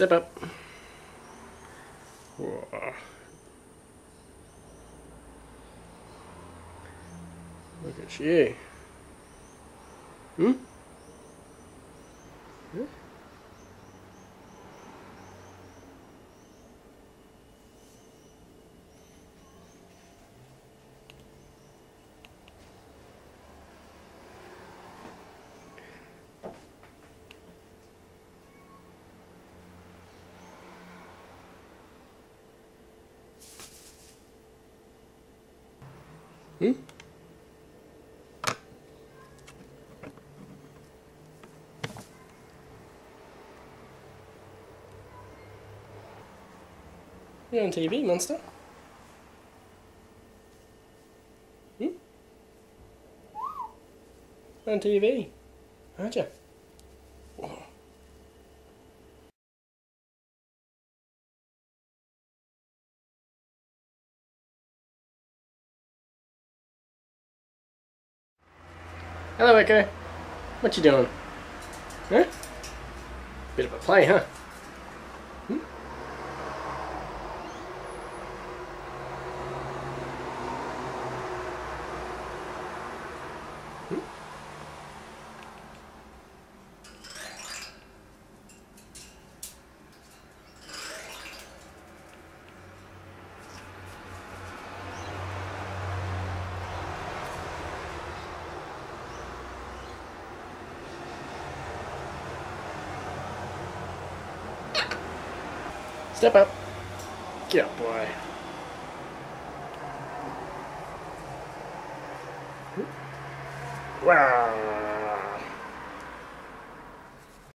Step up. Whoa. Look at you. Hmm? You're on TV, monster. Hmm? On TV, aren't you? Hello, Echo. What you doing? Huh? Bit of a play, huh? Step up. Get up, boy. Wow.